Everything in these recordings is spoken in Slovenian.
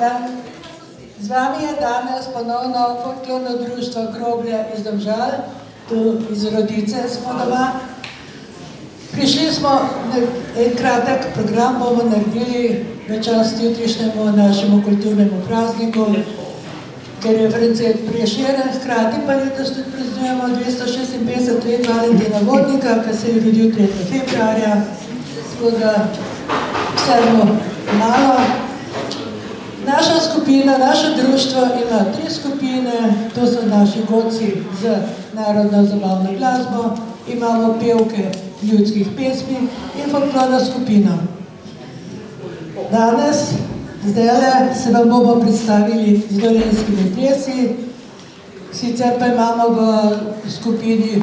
Z vami je danes ponovno folklorno društvo Groblje iz Domžal, tu iz Rodice smo doma. Prišli smo en kratek program, bomo naredili v čast jutrišnjemu našemu kulturnemu prazniku, ker je Francet Prešeren, hkrati pa letos tudi praznujemo 256 let Valentina Vodnika, ki se je rodil 3. februarja, tako da vsemu malo. Naša skupina, naše društvo ima tri skupine, to so naši godci z narodno zabavno glasbo, imamo pevke ljudskih pesmi in folklorno skupino. Danes, zdajle, se vam bomo predstavili z dolenskimi plesi, sicer pa imamo v skupini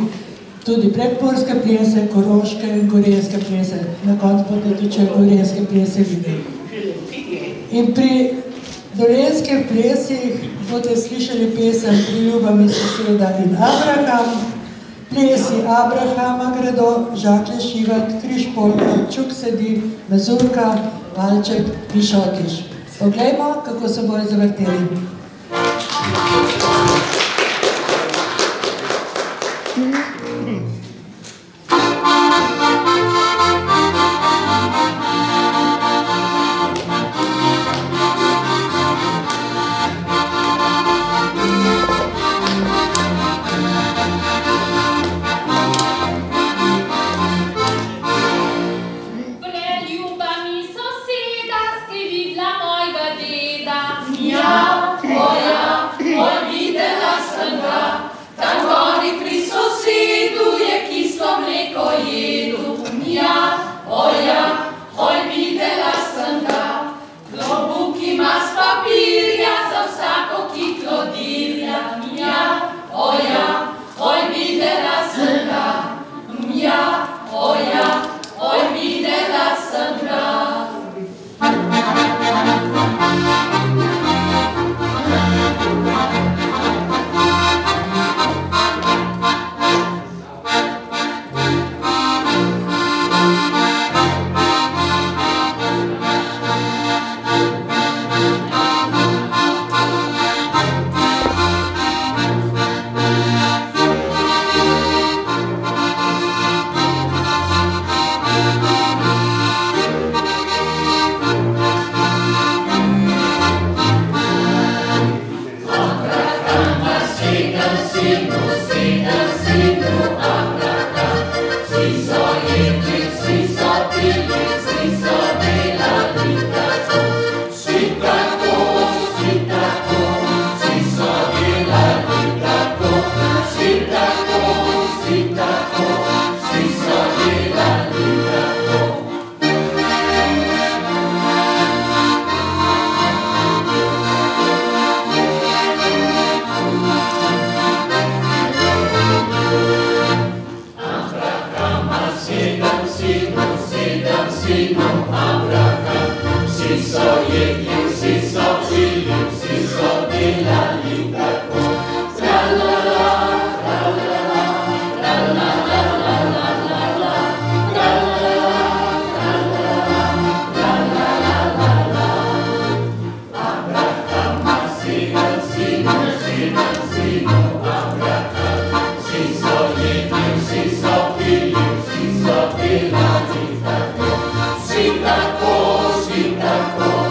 tudi predporske plese, koroške in gorenske plese, na koncu bodo tudi gorenske plese videli. In pri dolenskih plesih boste slišali pesem Priljuba mi soseda in Abraham, plesi Abrahama gredo, žakle šivat, križ polka, čuk sedi, mezurka, palček in šotiš. Poglejmo, kako se bojo zavrteli. Preljuba Thank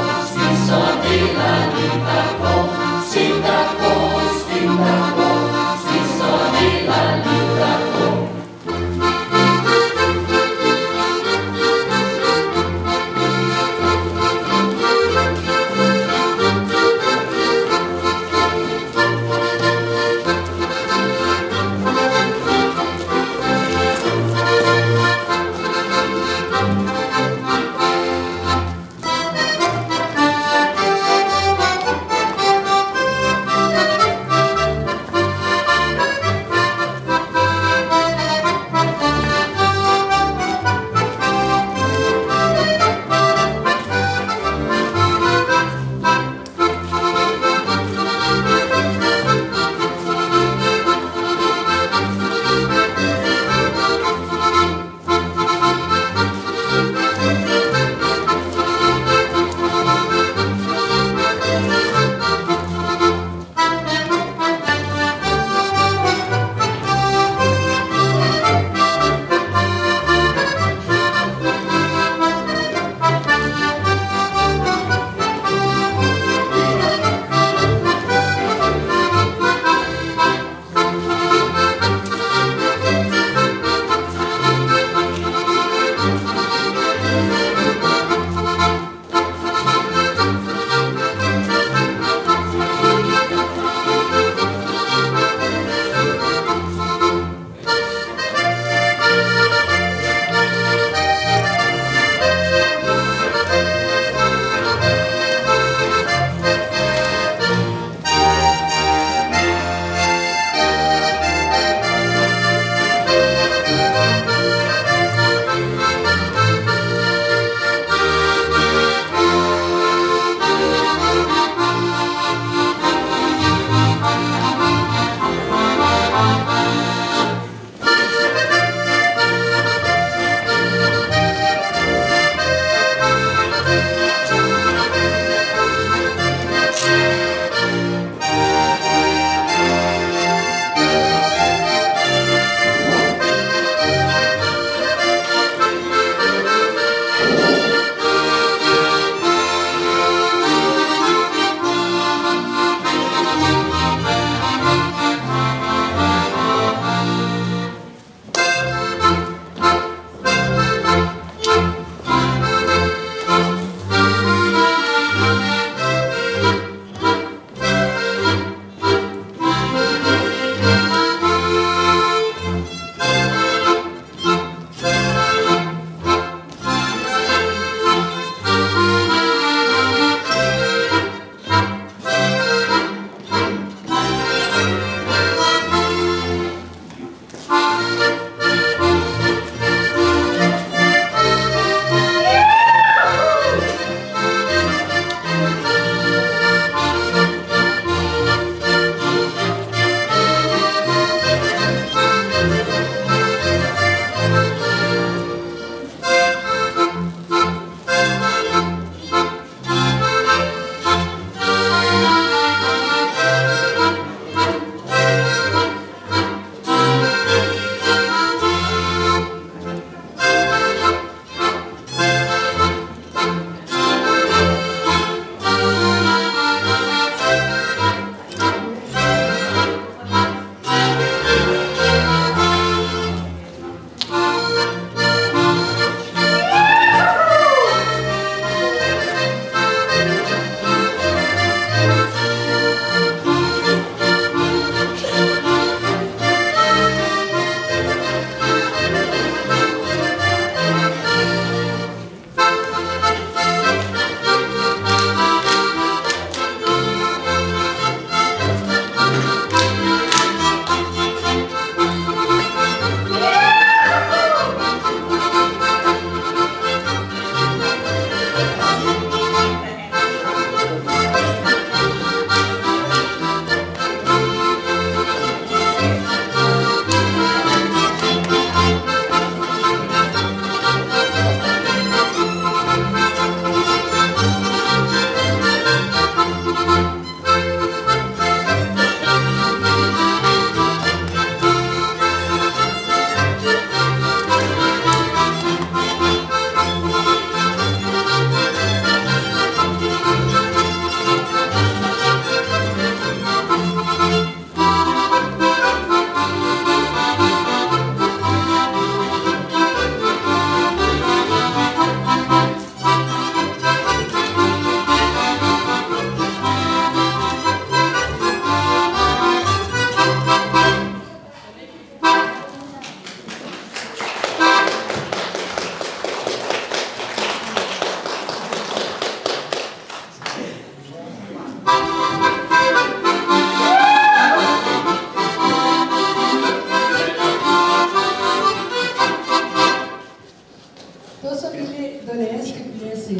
si.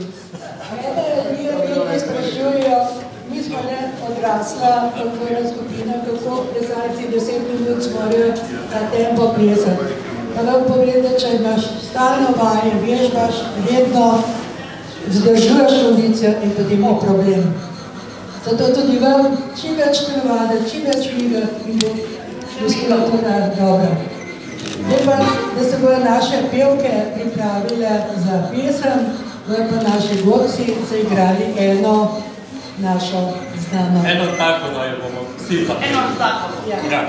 Mene ljudje vedno sprašujejo, mi smo le odrasla kulturna skupina, kako plezalci deset minut zmorajo ta tempo plesati. Pa vam povem, da če imaš stalno vaje, vežbaš, redno vzdržuješ kondicijo in potem ni problem. Zato tudi vam čim več telovada, čim več miga in bo muskulatura dobra. Zdaj pa, da se bojo naše pevke pripravile za pesem, bojo pa naši godci zaigrali eno našo znano. Eno tako, da jo bomo vsi zapeli. Eno tako. Ja. Ja,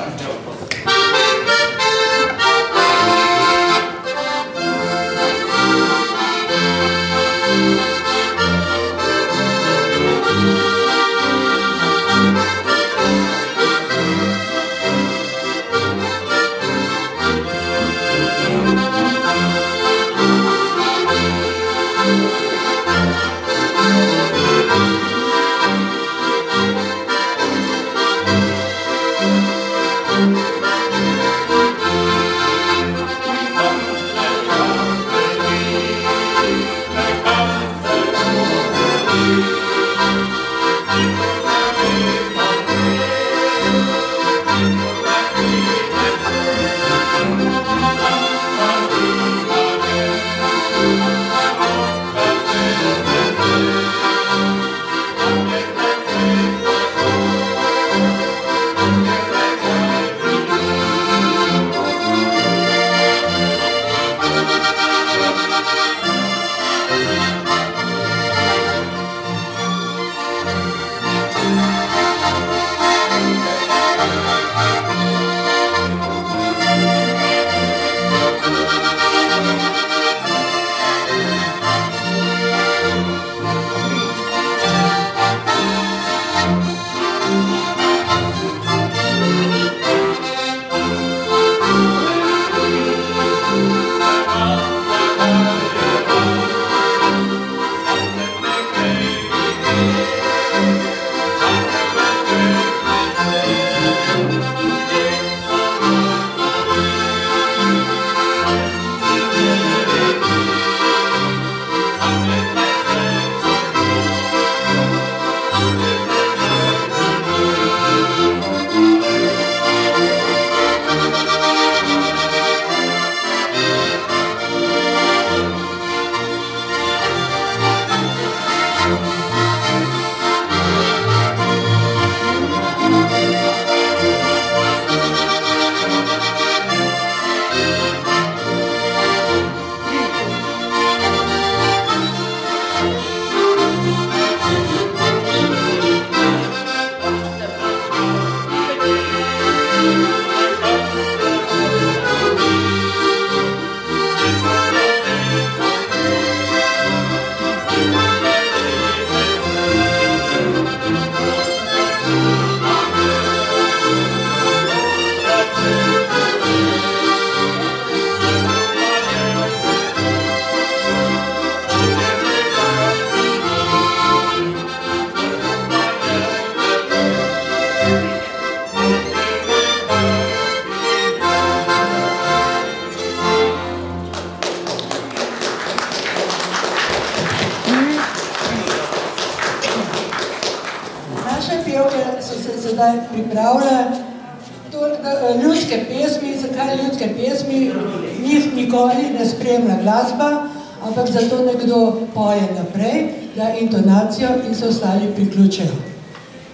intonacijo in se ostali priključijo.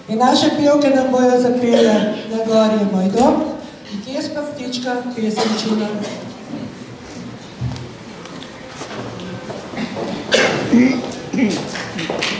In naše pevke nam bojo zapele Na gori je moj dom, in kje spa ptička, pesemčina. Na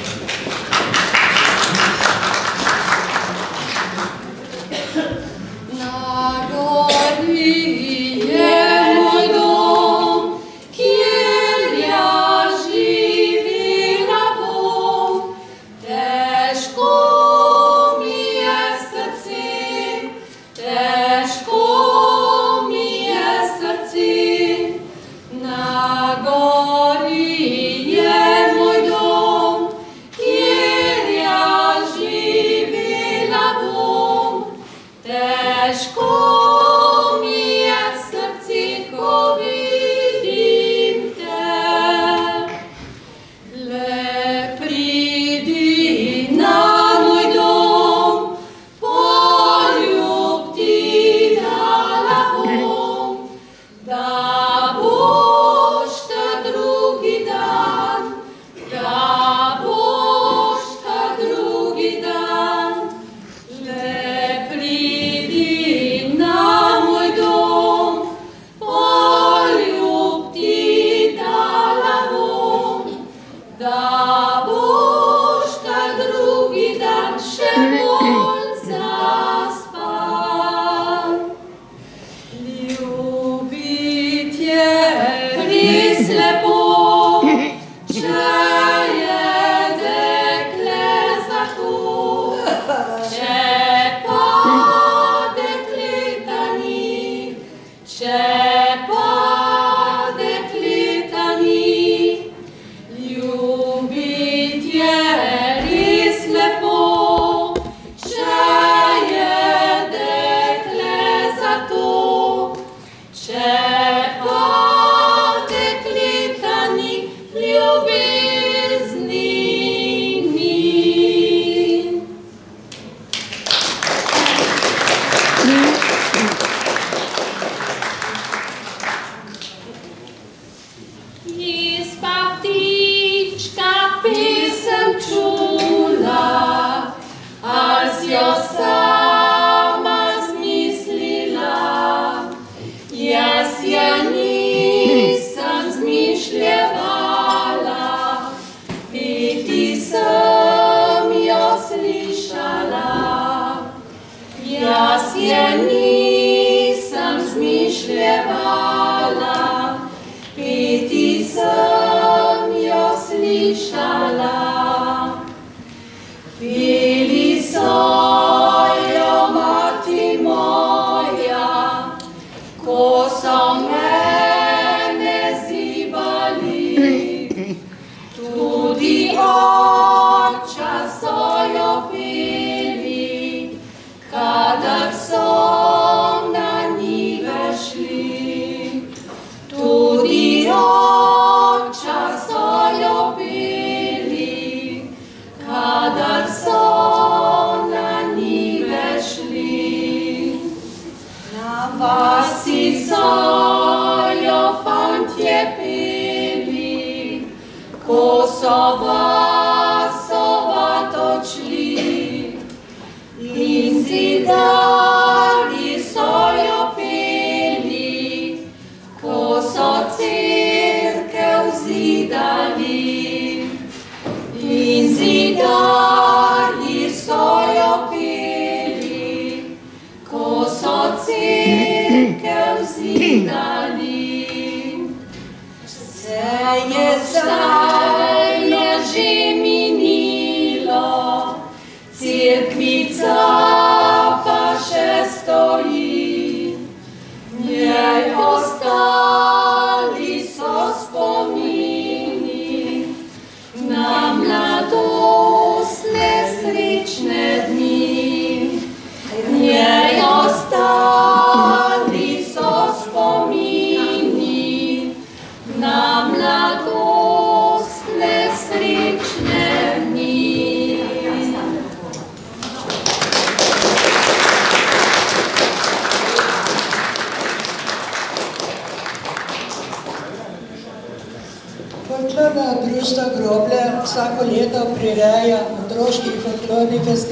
wieczne.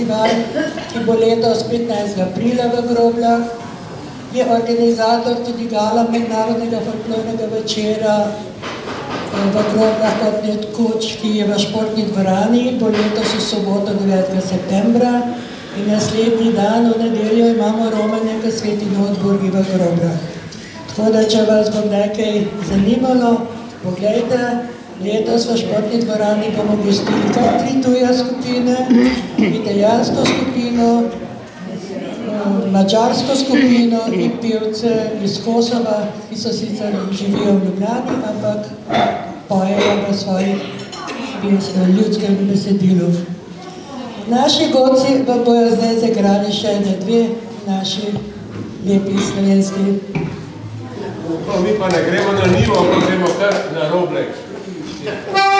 Festival, ki bo letos 15. aprila v Grobljah. Je organizator tudi gala mednarodnega folklornega večera eh, v Grobljah kot nekoč, ki je v športni dvorani, bo letos v soboto 9. septembra in naslednji dan v nedeljo imamo romanje k sveti Notburgi v Grobljah. Tako da, če vas bo nekaj zanimalo, Poglejte, letos v športni dvorani bomo gostili kar tri tuje skupine, italijansko skupino, mačarsko skupino in pevce iz Kosova, ki so sicer živijo v Ljubljani, ampak pojejo v svojih ljudskem besedilu. Naši godci pa bojo zdaj zagrali še ene dve naši lepi slovenski No, mi pa ne gremo na nivo, ampak gremo kar na roblek. Thank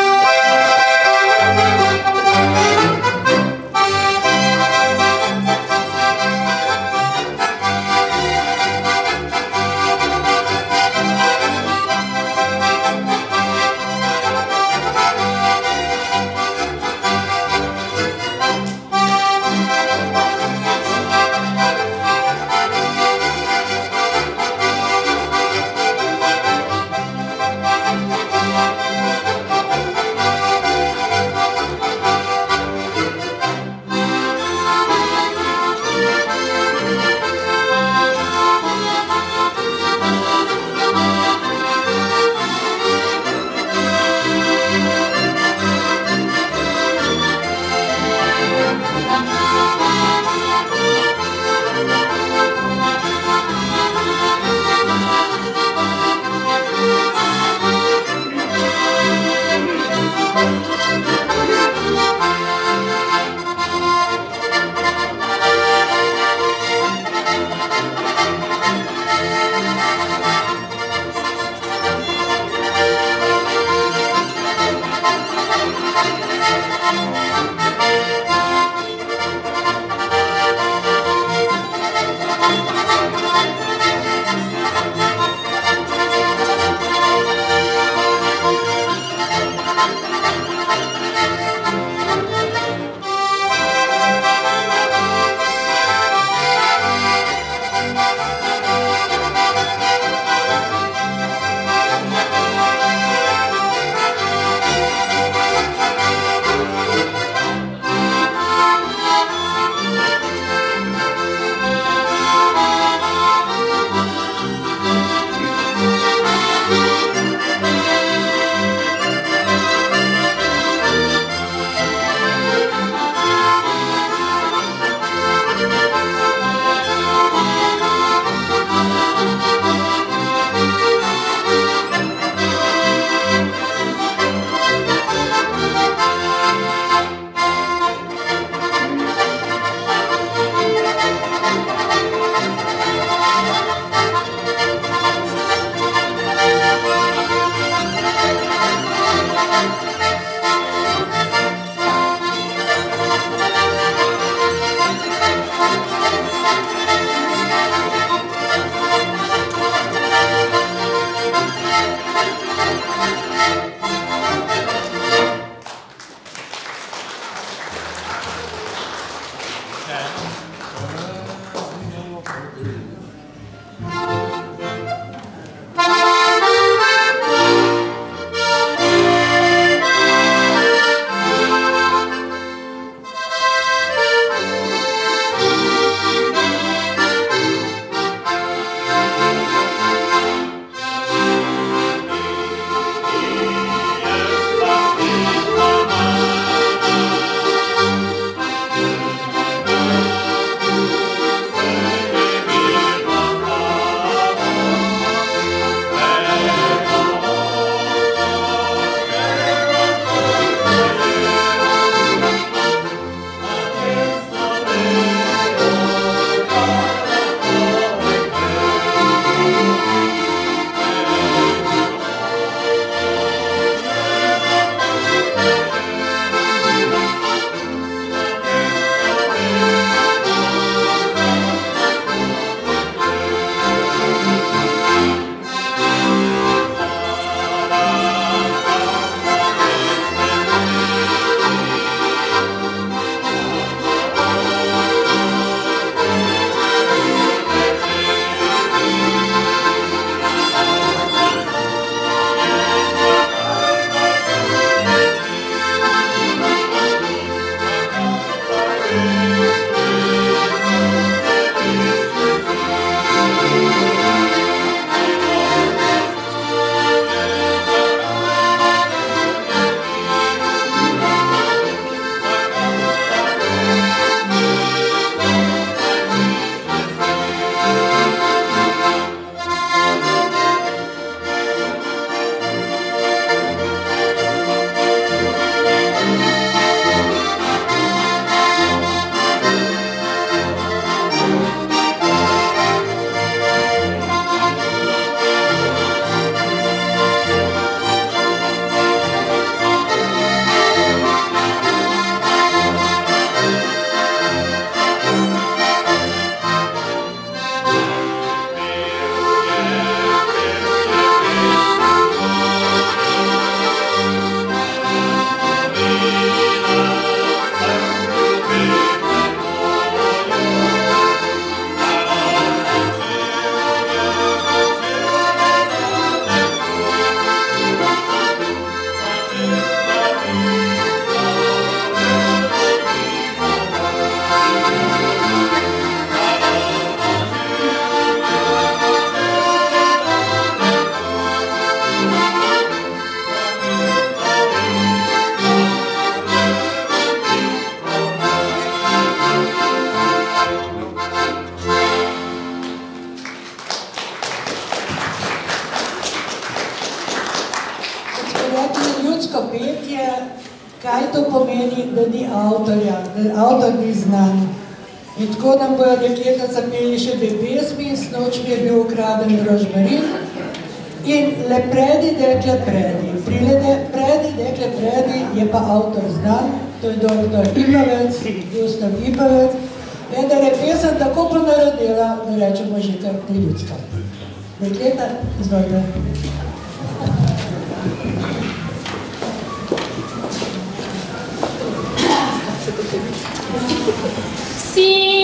tako nam bojo dekleta zapeli še dve pesmi, s noč mi je bil ukraden rožmarin in le predi, dekle predi. Pri le predi, dekle predi je pa avtor znan, to je doktor Ipavec, Gustav Ipavec, vendar je pesem tako ponarodila, da rečemo že kar ni ljudska. Dekleta, izvolite. Sinoč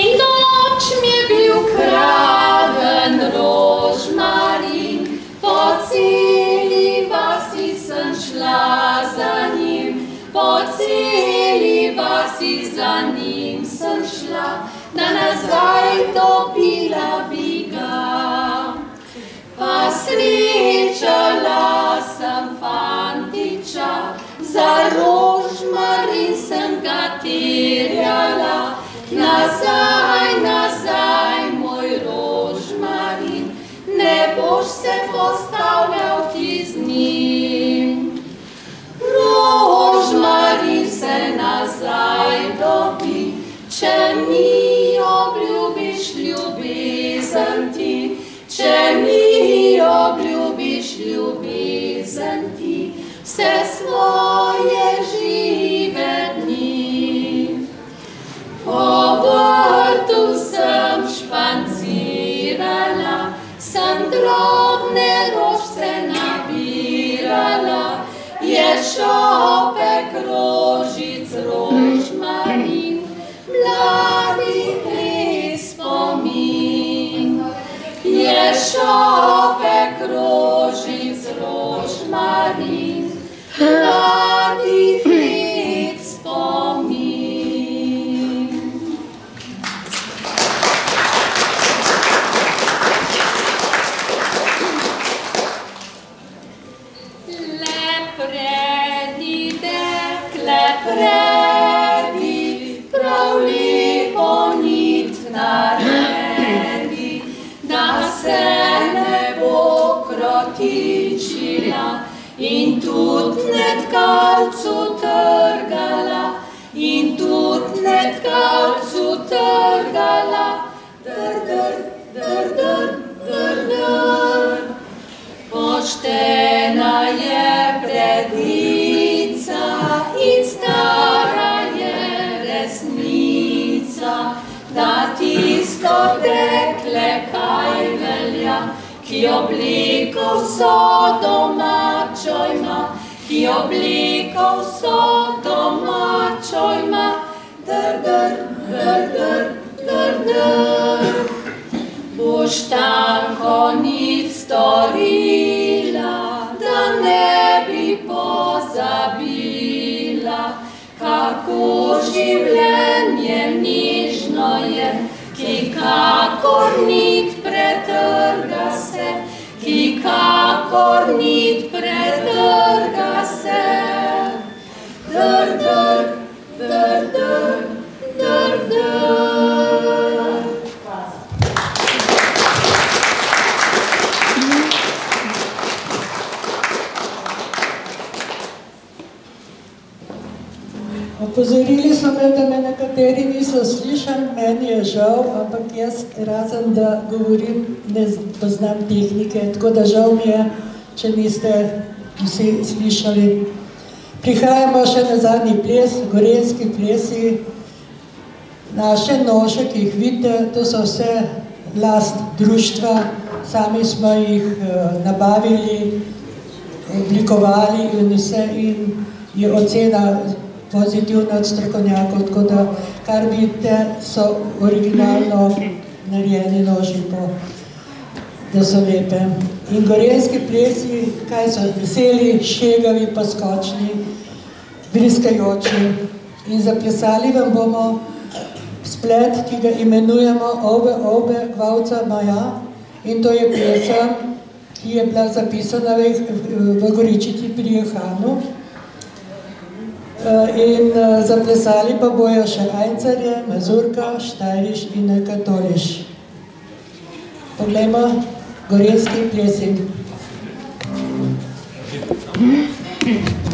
mi je bil kraden rožmarin, po celi vasi sem šla za njim, po celi vasi za njim sem šla, da nazaj dobila bi ga. Pa srečala sem fantiča, za rožmarin sem ga terjala, nazaj, šopek rožic rožmarin, mladih let spomin. Je šopek in tudi ne tkalcu trgala, in tudi ne tkalcu trgala, dr, dr, dr, dr, dr, dr. Poštena je predica in stara je resnica, da tisto velja, ki obliko vso domačo ima, ki obliko vso domačo ima, dr, dr, dr, dr, dr, dr. Boš tanko nič storila, da ne bi pozabila, kako življenje nižno je, ki kakor nit pretrga se, ki kakor nit pretrga se. Dr, dr, dr, dr, dr, dr. Opozorili so me, da me nekateri niso slišali, meni je žal, ampak jaz razen, da govorim, ne poznam tehnike, tako da žal mi je, če niste vsi slišali. Prihajamo še na zadnji ples, gorenski plesi. Naše nože, ki jih vidite, to so vse last društva, sami smo jih eh, nabavili, oblikovali in vse in je ocena pozitivna od strokovnjakov, tako da kar vidite, so originalno narejeni noži, po, da so lepe. In gorenski plesi, kaj so veseli, šegavi, poskočni, briskajoči. In zaplesali vam bomo splet, ki ga imenujemo Obe, obe, kvalca maja. In to je pesem, ki je bila zapisana v, v Goričici pri Johanu. Eh, in eh, zaplesali pa bojo še ajcarje, mazurka, štajriš in katoliš. Poglejmo gorenski plesing. Thank you.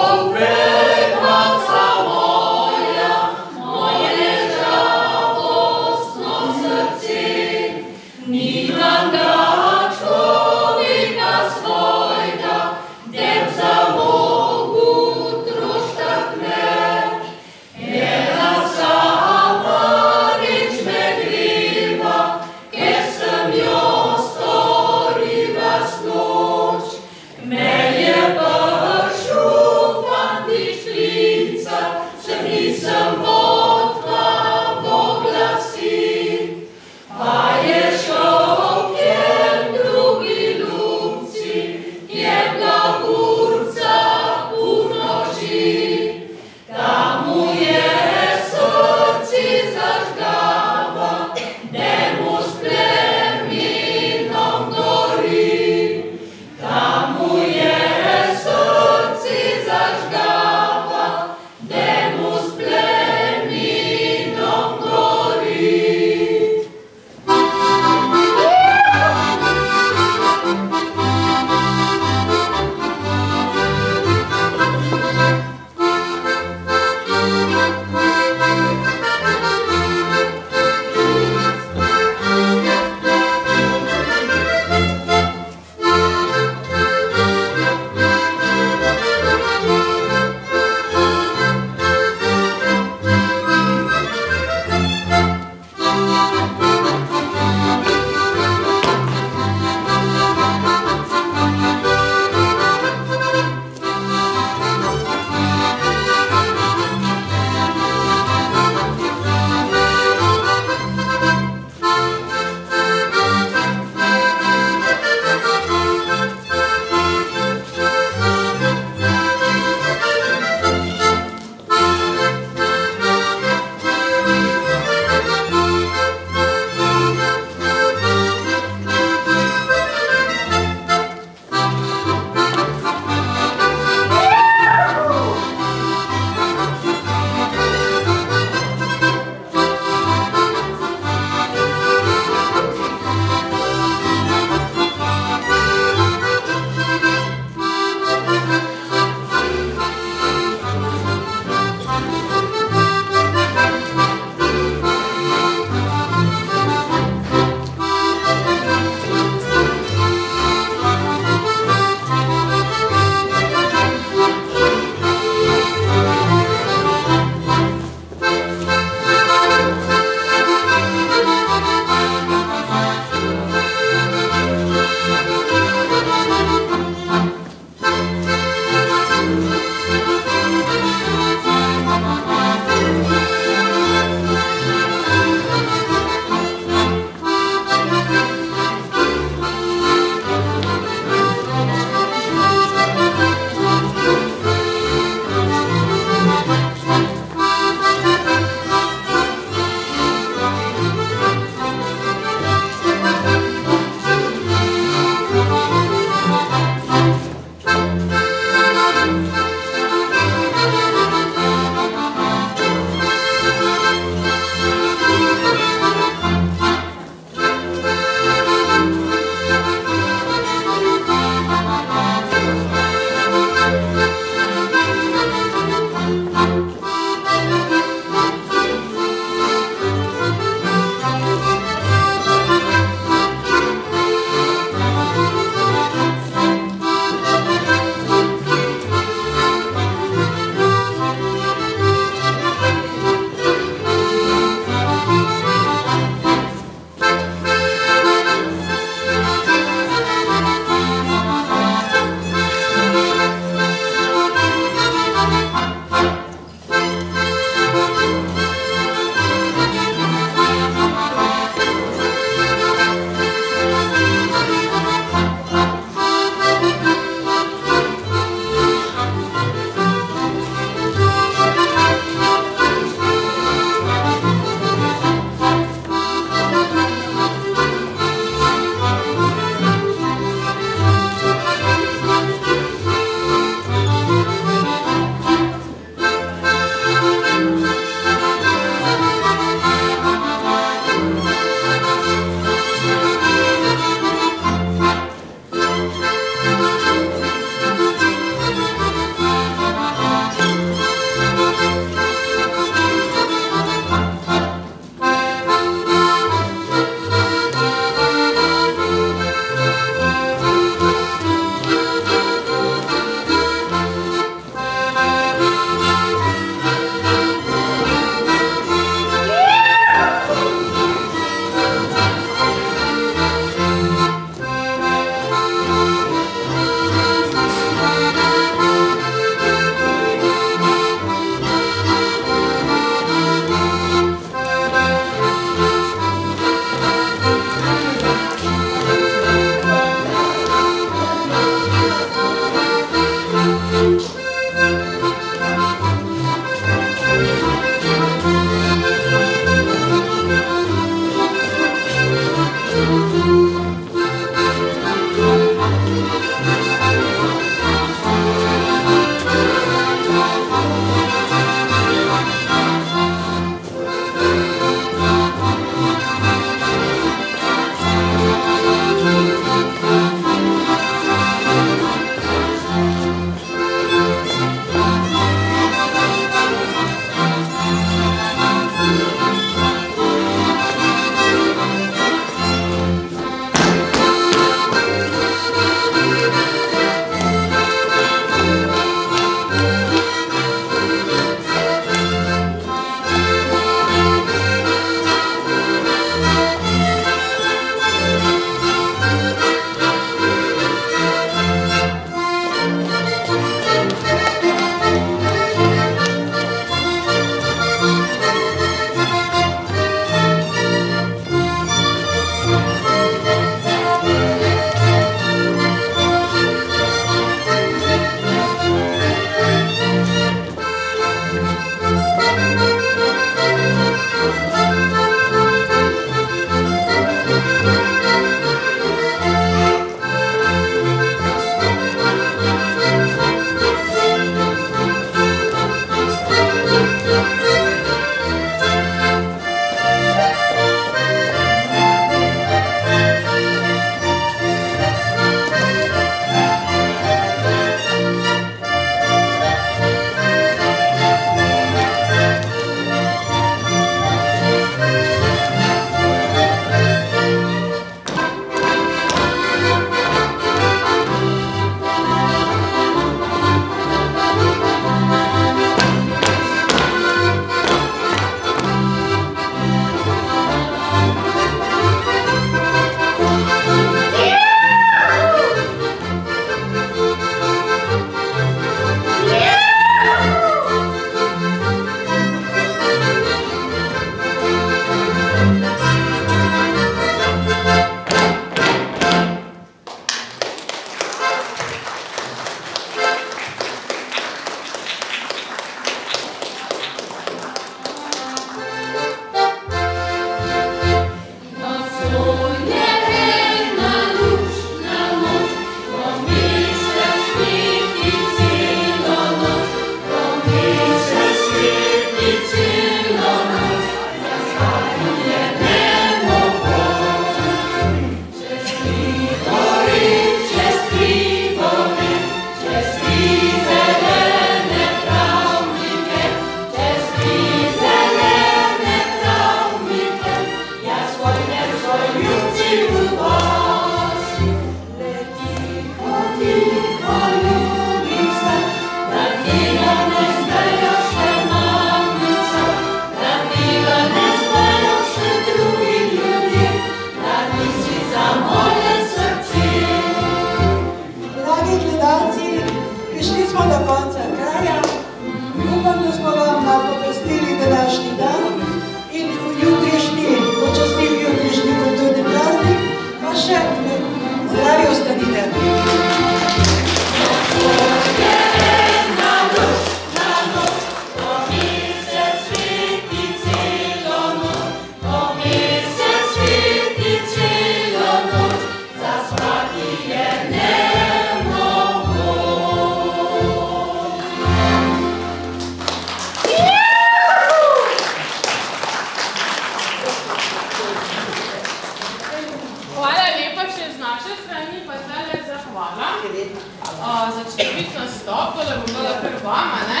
Pa še z naše strani pa zdaj zahvala uh, za čevit nastop, tole bom dala kar vama, ne?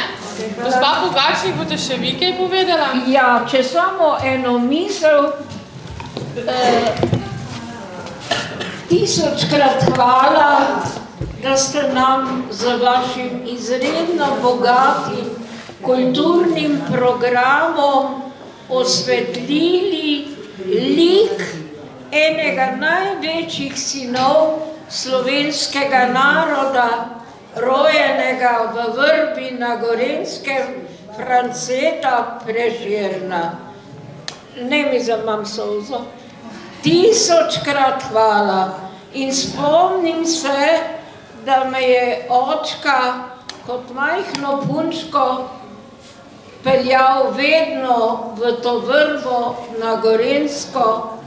Gospa Pogačnik, boste še vi kaj povedala? Ja, če samo eno misel, eh, tisočkrat hvala, da ste nam z vašim izredno bogatim kulturnim programom osvetlili lik enega največjih sinov slovenskega naroda, rojenega v vrbi na Gorenskem, Franceta Preširna. Ne mi zamam solzo. Tisočkrat hvala. In spomnim se, da me je očka kot majhno punčko peljal vedno v to vrbo na Gorensko,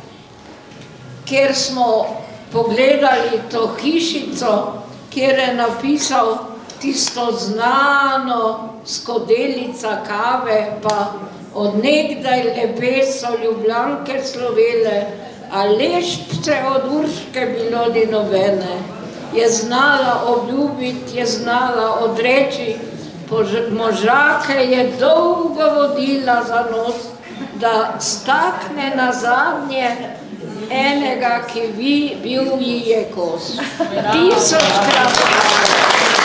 kjer smo pogledali to hišico, kjer je napisal tisto znano skodelica kave, pa od nekdaj lepe so ljubljanke slovele, a lešpce od Urške bilo ni nobene. Je znala obljubiti, je znala odreči, možake je dolgo vodila za nos, da stakne na zadnje enega, ki vi, bil ji je kos. Tisočkrat.